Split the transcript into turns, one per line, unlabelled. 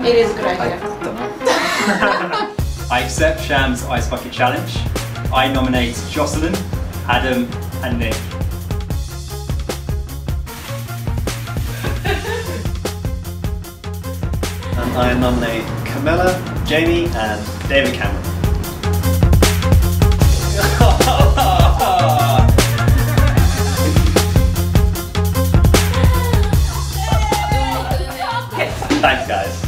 It is a good idea.
I don't know.
I accept Sham's Ice Bucket Challenge. I nominate Jocelyn, Adam, and Nick.
And I nominate Camilla, Jamie, and David Cameron. Thanks, guys.